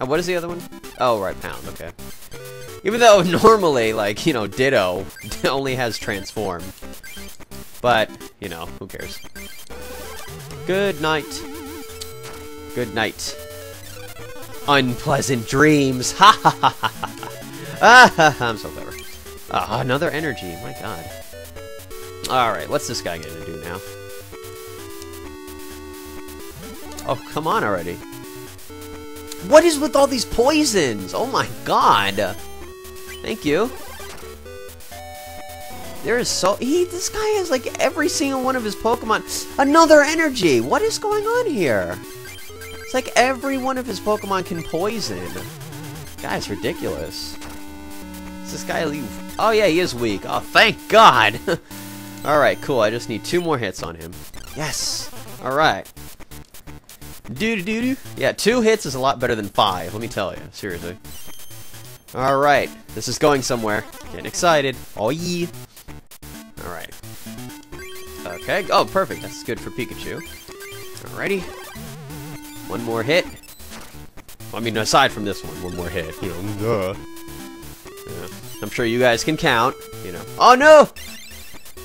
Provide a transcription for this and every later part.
And what is the other one? Oh, right, pound, okay. Even though normally, like, you know, Ditto only has transform. But, you know, who cares? Good night. Good night. Unpleasant dreams. Ha ha ha ha ha. Ah, I'm so clever. Ah, another energy. My god. Alright, what's this guy gonna do now? Oh, come on already. What is with all these poisons? Oh my god. Thank you. There is so he this guy has like every single one of his Pokemon another energy. What is going on here? It's like every one of his Pokemon can poison. Guy's ridiculous. Does this guy leave? Oh yeah, he is weak. Oh thank God. Alright, cool. I just need two more hits on him. Yes. Alright. Doo doo doo. Yeah, two hits is a lot better than five, let me tell you. Seriously. Alright. This is going somewhere. Getting excited. Oh yeah. Alright. Okay. Oh, perfect. That's good for Pikachu. Alrighty. One more hit. I mean, aside from this one, one more hit. You know, duh. Yeah. I'm sure you guys can count. You know. Oh no!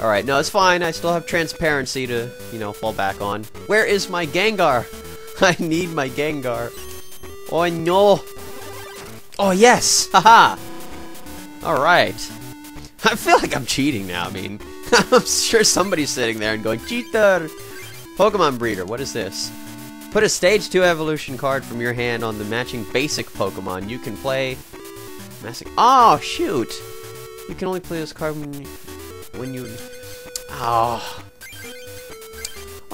Alright, no, it's fine. I still have transparency to, you know, fall back on. Where is my Gengar? I need my Gengar. Oh no! Oh yes! Haha! Alright. I feel like I'm cheating now. I mean, I'm sure somebody's sitting there and going, Cheater! Pokemon Breeder, what is this? Put a Stage 2 evolution card from your hand on the matching basic Pokemon. You can play... Massive... Oh, shoot! You can only play this card when you... When you... Oh...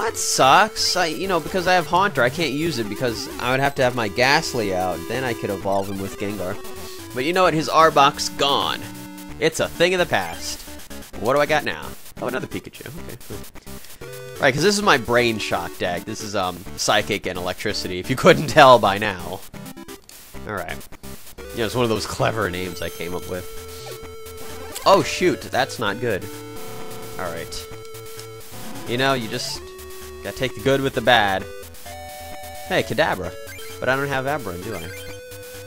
That sucks. I, you know, because I have Haunter, I can't use it because I would have to have my Gastly out. Then I could evolve him with Gengar. But you know what? His Arbok's gone. It's a thing of the past. What do I got now? Oh, another Pikachu. Okay. Right, because this is my Brain Shock deck. This is um Psychic and Electricity, if you couldn't tell by now. Alright. You know, it's one of those clever names I came up with. Oh, shoot. That's not good. Alright. You know, you just gotta take the good with the bad. Hey, Kadabra. But I don't have Abra, do I?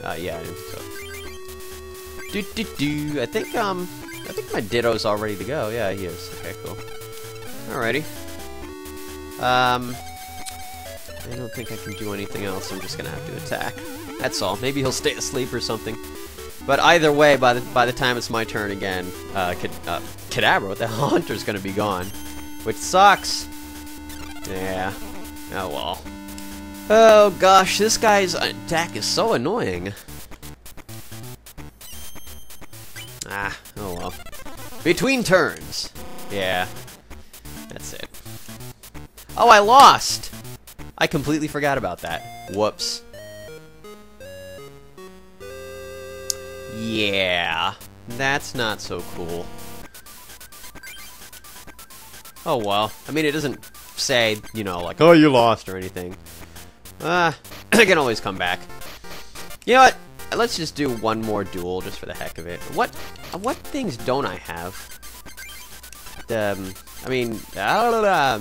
Uh, yeah, I think so. Do do do. I think um, I think my Ditto's all ready to go. Yeah, he is. Okay, cool. Alrighty. Um, I don't think I can do anything else. I'm just gonna have to attack. That's all. Maybe he'll stay asleep or something. But either way, by the by the time it's my turn again, uh, Kid, uh the Haunter's gonna be gone, which sucks. Yeah. Oh well. Oh gosh, this guy's attack is so annoying. Ah, oh well. Between turns. Yeah. That's it. Oh, I lost! I completely forgot about that. Whoops. Yeah. That's not so cool. Oh well. I mean, it doesn't say, you know, like, oh, you lost or anything. Ah, uh, I can always come back. You know what? Let's just do one more duel just for the heck of it. What what things don't I have? The, um, I mean, uh,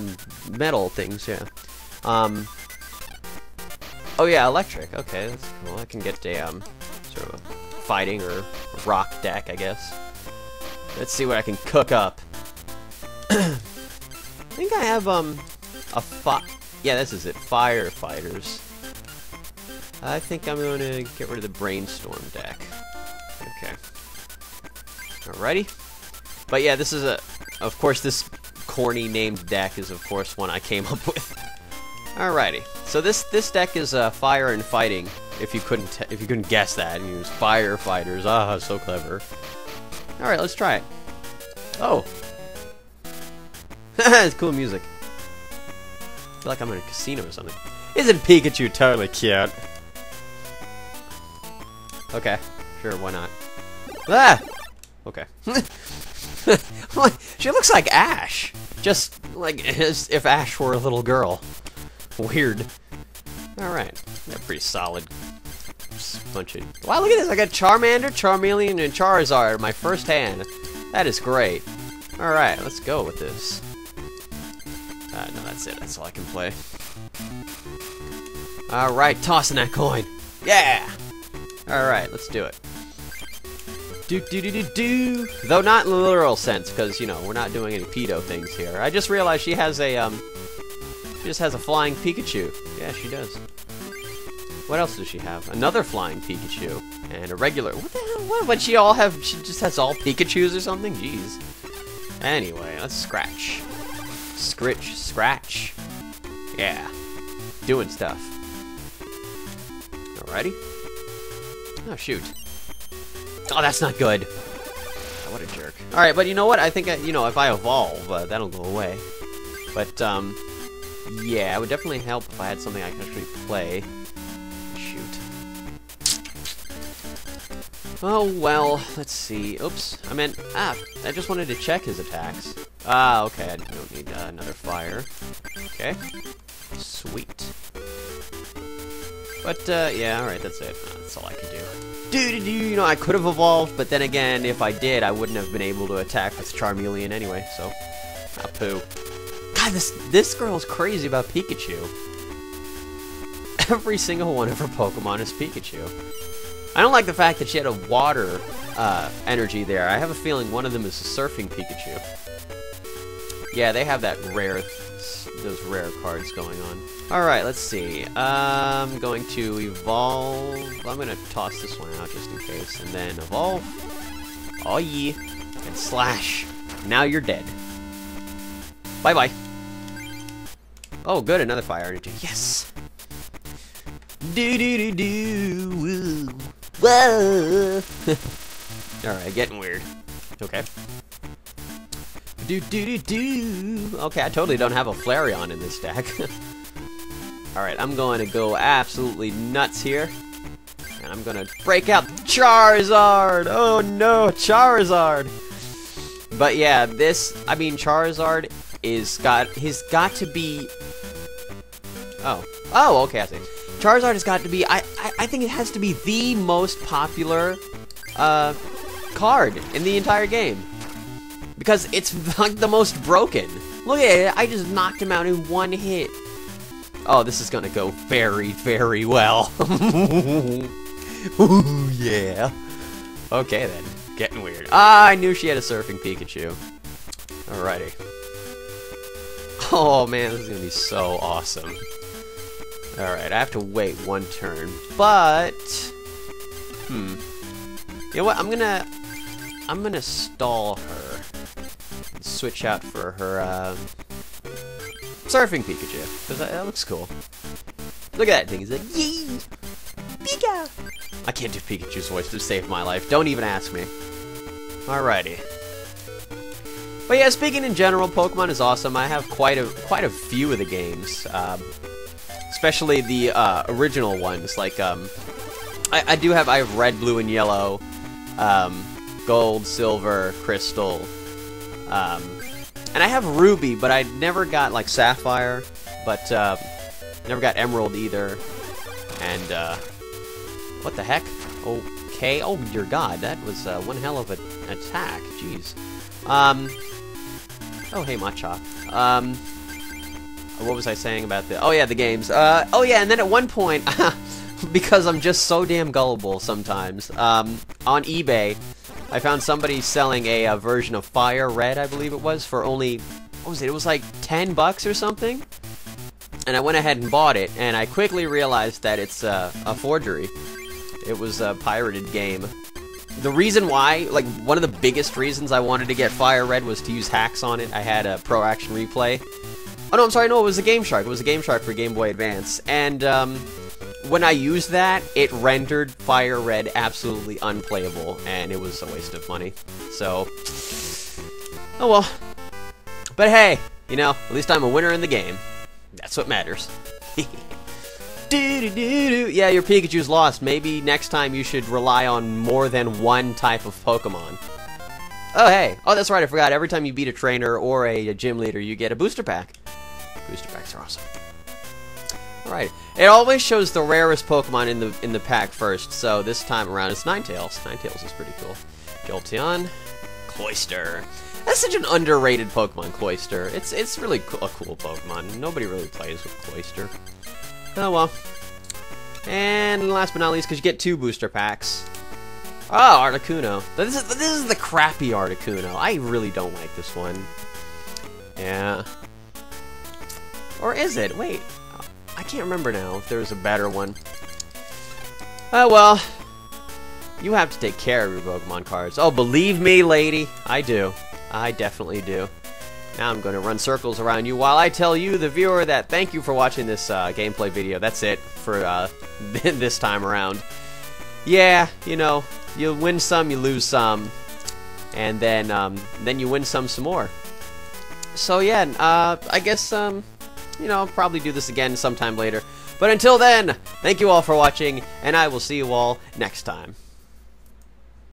metal things, yeah. Um, oh yeah, electric. Okay, that's cool. I can get a um, sort of a fighting or rock deck, I guess. Let's see what I can cook up. I think I have um a fi yeah, this is it. Firefighters. I think I'm going to get rid of the Brainstorm deck. Okay. Alrighty. But yeah, this is a... Of course, this corny named deck is, of course, one I came up with. Alrighty. So this this deck is uh, fire and fighting. If you couldn't if you couldn't guess that, you use firefighters. Ah, so clever. All right, let's try it. Oh, it's cool music. I feel like I'm in a casino or something. Isn't Pikachu totally cute? Okay, sure, why not? Ah! Okay. she looks like Ash. Just like as if Ash were a little girl. Weird. Alright. Got pretty solid bunch of... Wow, look at this! I got Charmander, Charmeleon, and Charizard in my first hand. That is great. Alright, let's go with this. That's it. That's all I can play. Alright, tossing that coin. Yeah! Alright, let's do it. Do do do do do! Though not in the literal sense, because, you know, we're not doing any pedo things here. I just realized she has a, um... She just has a flying Pikachu. Yeah, she does. What else does she have? Another flying Pikachu. And a regular... What the hell? What? Would she all have... She just has all Pikachus or something? Jeez. Anyway, let's scratch. Scritch, scratch. Yeah. Doing stuff. Alrighty. Oh, shoot. Oh, that's not good. What a jerk. Alright, but you know what? I think, I, you know, if I evolve, uh, that'll go away. But, um, yeah, it would definitely help if I had something I could actually play. Shoot. Oh, well, let's see. Oops, I meant, ah, I just wanted to check his attacks. Ah, okay, fire. Okay. Sweet. But, uh, yeah, alright, that's it. That's all I can do. Do, you know, I could have evolved, but then again, if I did, I wouldn't have been able to attack with Charmeleon anyway, so... Ah, poo. God, this, this girl's crazy about Pikachu. Every single one of her Pokemon is Pikachu. I don't like the fact that she had a water uh, energy there. I have a feeling one of them is a surfing Pikachu. Yeah, they have that rare, those rare cards going on. Alright, let's see. I'm going to evolve. I'm going to toss this one out just in case. And then evolve. Oh, yeah. And slash. Now you're dead. Bye-bye. Oh, good. Another fire energy. Yes. Do do do do. Whoa. Alright, getting weird. Okay. Do do do do. Okay, I totally don't have a Flareon in this deck. Alright, I'm going to go absolutely nuts here. And I'm going to break out Charizard! Oh no, Charizard! But yeah, this, I mean, Charizard is got, he's got to be... Oh. Oh, okay, I see. Charizard has got to be, I, I, I think it has to be the most popular uh, card in the entire game. Because it's like the most broken. Look at it, I just knocked him out in one hit. Oh, this is gonna go very, very well. Ooh, yeah. Okay then, getting weird. Ah, I knew she had a surfing Pikachu. Alrighty. Oh man, this is gonna be so awesome. Alright, I have to wait one turn, but... Hmm. You know what, I'm gonna... I'm gonna stall her. Switch out for her, uh, Surfing Pikachu, because that, that, looks cool. Look at that thing, he's like, yee! Pika! I can't do Pikachu's voice to save my life, don't even ask me. Alrighty. But yeah, speaking in general, Pokemon is awesome. I have quite a quite a few of the games, um, especially the uh, original ones. Like, um, I, I, do have I have Red, Blue, and Yellow, um, Gold, Silver, Crystal, um, and I have Ruby, but I never got, like, Sapphire, but, uh, never got Emerald either. And, uh, what the heck? Okay, oh dear god, that was, uh, one hell of an attack, jeez. Um, oh hey, Machop. Um, what was I saying about the, oh yeah, the games. Uh, oh yeah, and then at one point, because I'm just so damn gullible sometimes, um, on eBay, I found somebody selling a, a, version of Fire Red, I believe it was, for only, what was it? It was like 10 bucks or something? And I went ahead and bought it, and I quickly realized that it's uh, a forgery. It was a pirated game. The reason why, like, one of the biggest reasons I wanted to get Fire Red was to use hacks on it. I had a Pro Action Replay. Oh, no, I'm sorry, no, it was a Game Shark. It was a Game Shark for Game Boy Advance. And, um, when I used that, it rendered Fire Red absolutely unplayable, and it was a waste of money. So, oh well. But hey, you know, at least I'm a winner in the game. That's what matters. yeah, your Pikachu's lost. Maybe next time you should rely on more than one type of Pokemon. Oh, hey. Oh, that's right, I forgot. Every time you beat a trainer or a, a gym leader, you get a booster pack. Booster packs are awesome. Right. It always shows the rarest Pokemon in the in the pack first, so this time around it's Ninetales. Ninetales is pretty cool. Jolteon, Cloyster. That's such an underrated Pokemon, Cloyster. It's it's really a cool Pokemon. Nobody really plays with Cloyster. Oh well. And last but not least, because you get two booster packs. Oh, Articuno. This is, this is the crappy Articuno. I really don't like this one. Yeah. Or is it? Wait. I can't remember now if there's a better one. Oh, well. You have to take care of your Pokemon cards. Oh, believe me, lady. I do. I definitely do. Now I'm going to run circles around you while I tell you, the viewer, that thank you for watching this uh, gameplay video. That's it for uh, this time around. Yeah, you know, you win some, you lose some, and then um, then you win some some more. So yeah, uh, I guess um, you know, I'll probably do this again sometime later. But until then, thank you all for watching, and I will see you all next time.